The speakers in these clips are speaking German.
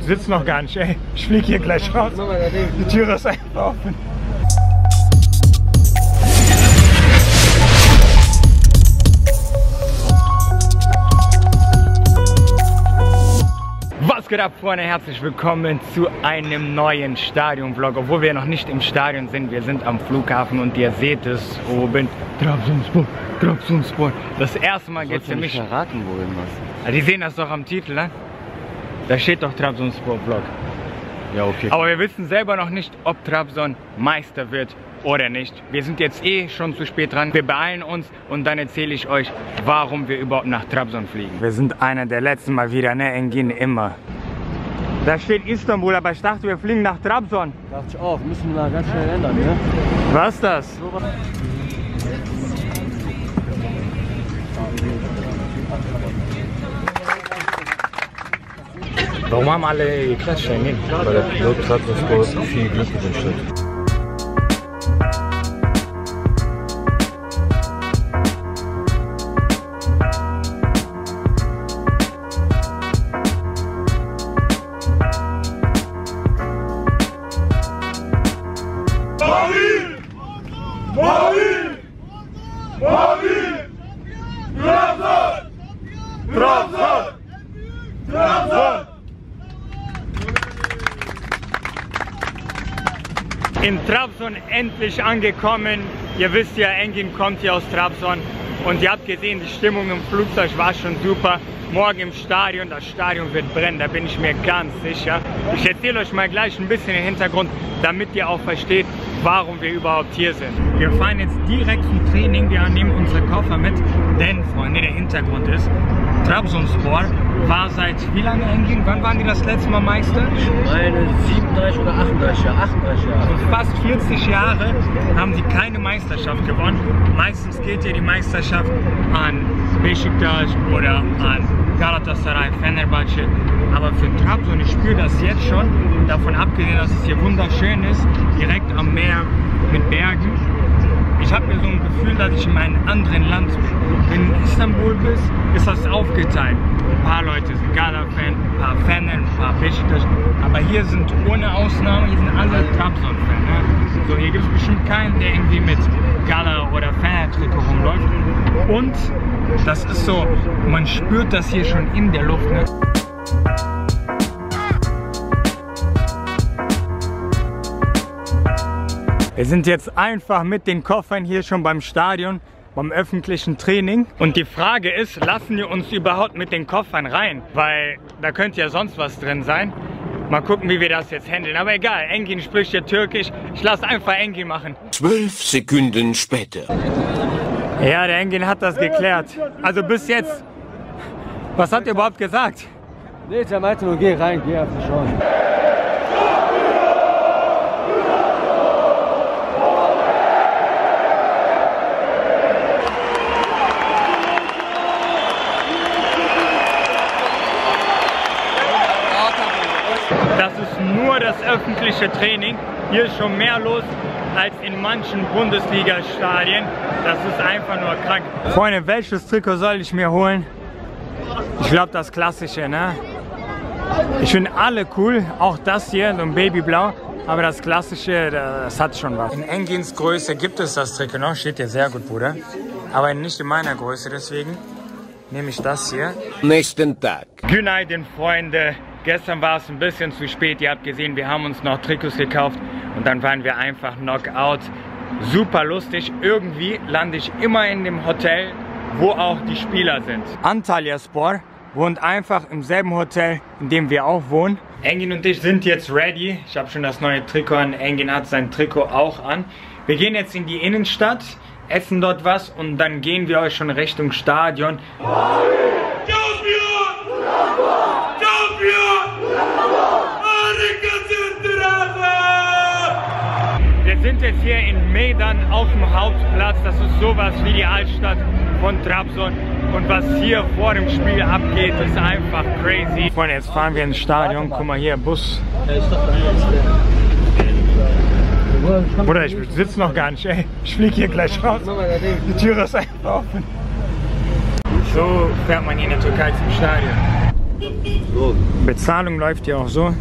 Sitzt noch gar nicht, ey. Ich flieg hier gleich raus. Die Tür ist einfach offen. Geht ab, Freunde? Herzlich willkommen zu einem neuen Stadion-Vlog. Obwohl wir noch nicht im Stadion sind, wir sind am Flughafen und ihr seht es oben. Trabzonspor, Trabzonspor. Das erste Mal geht's für mich. verraten, wohin was. Ja, die sehen das doch am Titel, ne? Da steht doch Trabzonspor-Vlog. Ja, okay. Aber wir wissen selber noch nicht, ob Trabzon Meister wird oder nicht. Wir sind jetzt eh schon zu spät dran. Wir beeilen uns und dann erzähle ich euch, warum wir überhaupt nach Trabzon fliegen. Wir sind einer der letzten Mal wieder, ne? Engin immer. Da steht Istanbul, aber ich dachte, wir fliegen nach Trabzon. Dachte ich auch, müssen wir ganz schnell ändern, ne? Was ist das? Warum haben alle geklatscht? Weil der Pilot Trabzonspor viel Glück gewünscht endlich angekommen. Ihr wisst ja, Engin kommt hier aus Trabzon und ihr habt gesehen, die Stimmung im Flugzeug war schon super. Morgen im Stadion, das Stadion wird brennen, da bin ich mir ganz sicher. Ich erzähle euch mal gleich ein bisschen den Hintergrund, damit ihr auch versteht, warum wir überhaupt hier sind. Wir fahren jetzt direkt zum Training, wir nehmen unsere Koffer mit, denn, Freunde, der Hintergrund ist, Trabzonspor war seit wie lange Engin? Wann waren die das letzte Mal Meister? Meine 37 oder 38 Jahre, 38 Jahre. Also fast 40 Jahre haben sie keine Meisterschaft gewonnen. Meistens geht ja die Meisterschaft an Besiktas oder an Galatasaray, Fenerbahce. Aber für Trabzon, ich spüre das jetzt schon, davon abgesehen, dass es hier wunderschön ist, direkt am Meer mit Bergen. Ich habe mir so ein Gefühl, dass ich in einem anderen Land bin. Wenn du in Istanbul bist, ist das aufgeteilt. Ein paar Leute sind Gala-Fan, ein paar Fener, ein paar Besiktas. Aber hier sind ohne Ausnahme, hier sind alle Trabzon-Fan. Ne? So, hier gibt es bestimmt keinen, der irgendwie mit Gala- oder Fener-Trikot rumläuft. Und das ist so, man spürt das hier schon in der Luft. Ne? Wir sind jetzt einfach mit den Koffern hier schon beim Stadion, beim öffentlichen Training. Und die Frage ist, lassen wir uns überhaupt mit den Koffern rein? Weil da könnte ja sonst was drin sein. Mal gucken, wie wir das jetzt handeln. Aber egal, Engin spricht ja Türkisch. Ich lasse einfach Engin machen. Zwölf Sekunden später. Ja, der Engin hat das geklärt. Also bis jetzt. Was hat er überhaupt gesagt? Nee, der meinte nur, geh rein, geh einfach schon. Das ist nur das öffentliche Training. Hier ist schon mehr los als in manchen Bundesliga-Stadien. Das ist einfach nur krank. Freunde, welches Trikot soll ich mir holen? Ich glaube das klassische, ne? Ich finde alle cool, auch das hier, so ein Babyblau. Aber das klassische, das hat schon was. In Engins Größe gibt es das Trikot noch, steht dir sehr gut, Bruder. Aber nicht in meiner Größe, deswegen nehme ich das hier. Nächsten Tag. Günaydin, Freunde. Gestern war es ein bisschen zu spät. Ihr habt gesehen, wir haben uns noch Trikots gekauft und dann waren wir einfach Knockout. Super lustig. Irgendwie lande ich immer in dem Hotel, wo auch die Spieler sind. Antalya Spor wohnt einfach im selben Hotel, in dem wir auch wohnen. Engin und ich sind jetzt ready. Ich habe schon das neue Trikot an. Engin hat sein Trikot auch an. Wir gehen jetzt in die Innenstadt, essen dort was und dann gehen wir euch schon Richtung Stadion. Sind jetzt hier in Medan auf dem Hauptplatz. Das ist sowas wie die Altstadt von Trabzon. Und was hier vor dem Spiel abgeht, ist einfach crazy. Freunde, jetzt fahren wir ins Stadion. Guck mal hier, Bus. Bruder, ich sitze noch gar nicht, ey. Ich fliege hier gleich raus. Die Tür ist einfach offen. So fährt man hier in der Türkei zum Stadion. Bezahlung läuft hier auch so.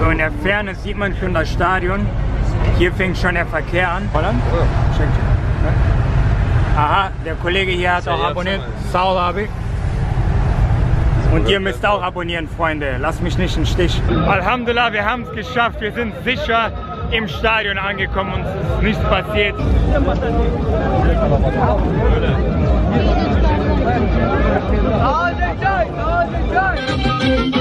So in der Ferne sieht man schon das Stadion. Hier fängt schon der Verkehr an. Holland? Aha, der Kollege hier hat auch abonniert. Saul abi. Und ihr müsst auch abonnieren, Freunde. Lasst mich nicht im Stich. Alhamdulillah, wir haben es geschafft. Wir sind sicher im Stadion angekommen. Uns ist nichts passiert. Jetzt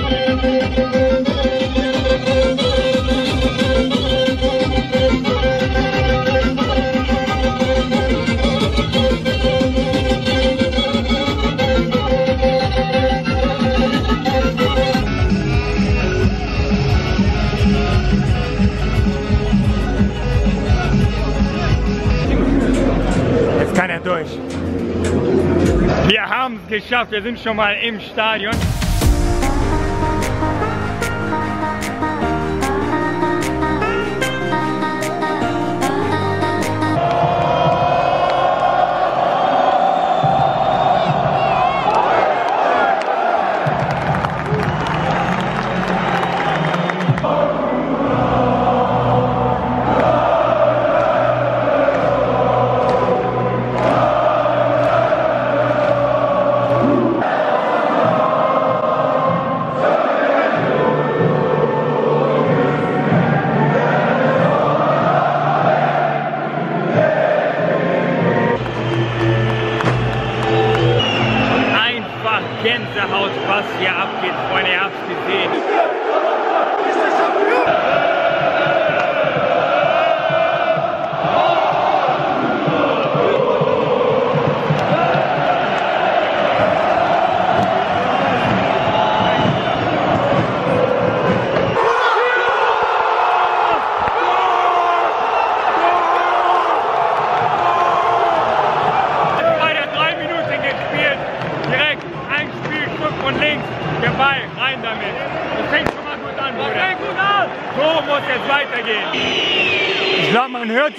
geschafft. Wir sind schon mal im Stadion.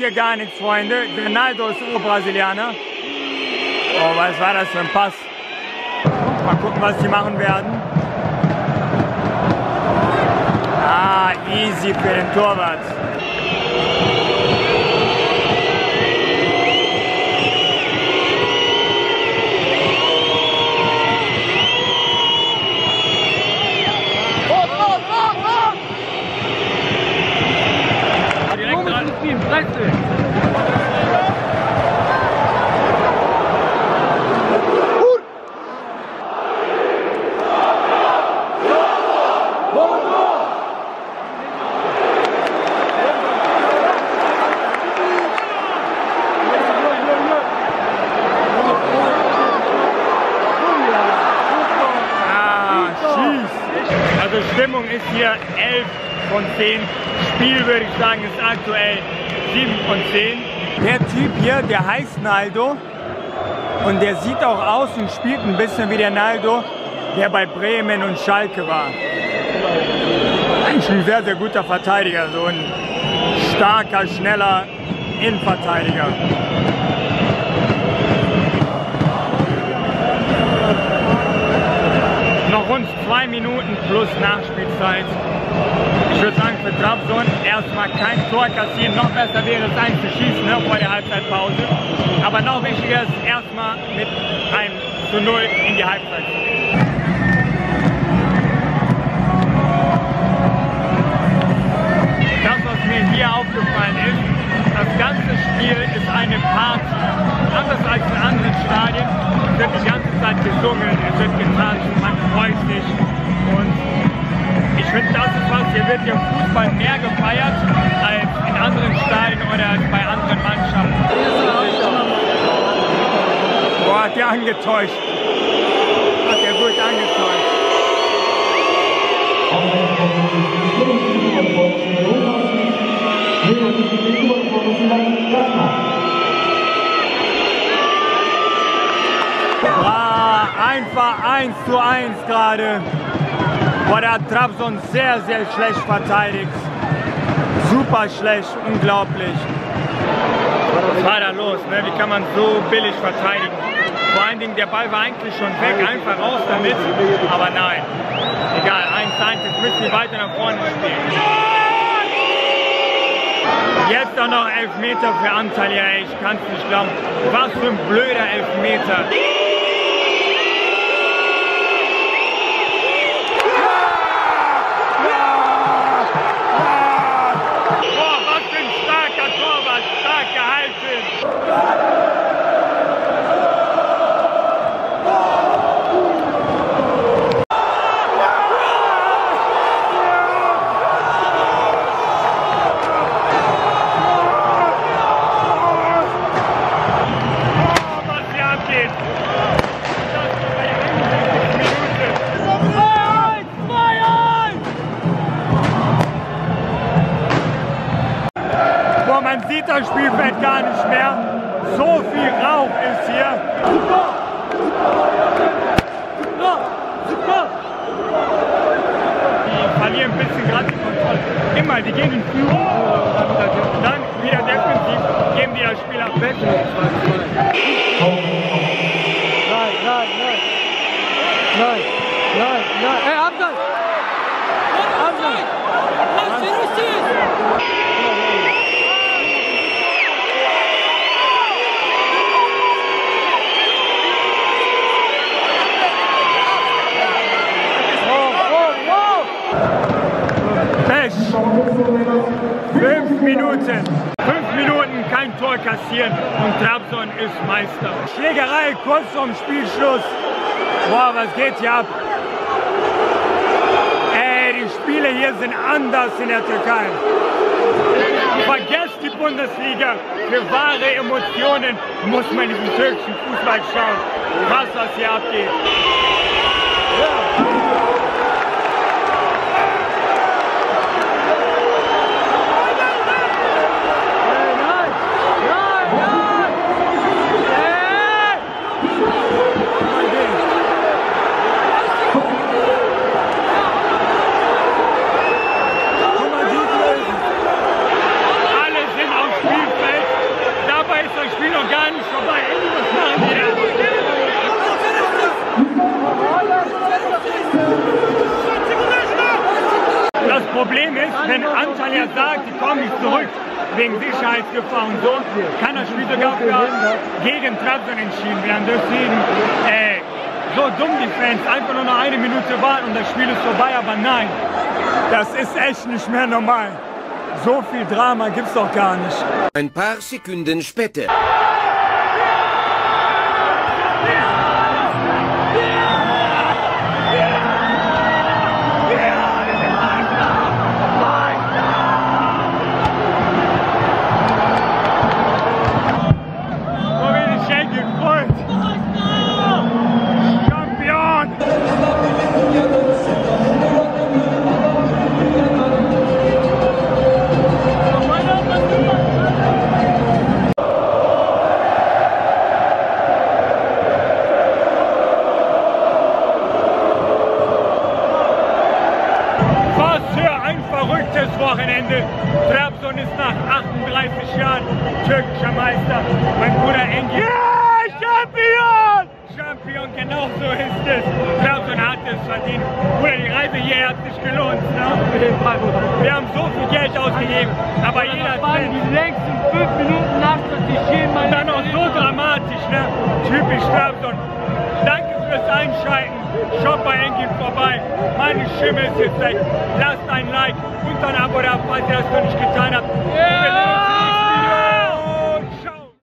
Hier gar nichts, Freunde. Ronaldo ist auch Brasilianer. Oh, was war das für ein Pass? Mal gucken, was die machen werden. Ah, easy für den Torwart. Dran. Ah, schieß. Also Stimmung ist hier 11 von 10. Spiel würde ich sagen ist aktuell 7 von 10. Der Typ hier, der heißt Naldo und der sieht auch aus und spielt ein bisschen wie der Naldo, der bei Bremen und Schalke war. Eigentlich ein sehr, sehr guter Verteidiger, so ein starker, schneller Innenverteidiger. Noch rund zwei Minuten plus Nachspielzeit. Ich würde sagen, für Trabzon erstmal kein Tor kassieren. Noch besser wäre es, eins zu schießen ne, vor der Halbzeitpause. Aber noch wichtiger ist erstmal mit einem zu Null in die Halbzeit zu gehen. Das, was mir hier aufgefallen ist, das ganze Spiel ist eine Party. Anders als in anderen Stadien wird die ganze Zeit gesungen, es wird getanzt, man angetäuscht. Hat der gut angetäuscht. Ah, einfach 1 zu 1 gerade. Boah, der hat Trabzon sehr, sehr schlecht verteidigt. super schlecht, unglaublich. Was war da los? Ne? Wie kann man so billig verteidigen? Vor allen Dingen, der Ball war eigentlich schon weg, einfach raus damit. Aber nein, egal, 1-1, jetzt müssen wir weiter nach vorne spielen. Jetzt auch noch Elfmeter für Antalya, ich kann es nicht glauben. Was für ein blöder Elfmeter. Geben die das Spiel ab. Nein, nein, nein. Nein, nein, nein. Ey, Abseits! Abseits! Pech. Fünf Minuten. Fünf Minuten kein Tor kassieren und Trabzon ist Meister. Schlägerei kurz vorm Spielschluss. Boah, was geht hier ab? Ey, die Spiele hier sind anders in der Türkei. Vergesst die Bundesliga. Für wahre Emotionen muss man diesen türkischen Fußball schauen. Was, was hier abgeht. Nein! Nein! Nein! Ey! Guck mal, die lösen. Alle sind auf dem Spielfeld. Dabei ist das Spiel noch gar nicht vorbei. Was machen die da? Das Ist, wenn Antalya sagt, die kommen nicht zurück wegen Sicherheitsgefahr und so, kann das Spiel sogar gegen Trabzon entschieden werden. Deswegen, äh, so dumm die Fans, einfach nur noch eine Minute warten und das Spiel ist vorbei, aber nein, das ist echt nicht mehr normal. So viel Drama gibt's doch gar nicht. Ein paar Sekunden später. Genau so ist es. Trabzon hat es verdient. Bruder, die Reise hierher hat sich gelohnt. Ne? Wir haben so viel Geld ausgegeben, aber jeder Cent. die längsten fünf Minuten jemals Und dann noch so dramatisch, ne? Typisch Trabzon. Danke fürs Einschalten. Schaut bei Engin vorbei. Meine Stimme ist jetzt weg. Lasst ein Like und ein Abo da, falls ihr das noch nicht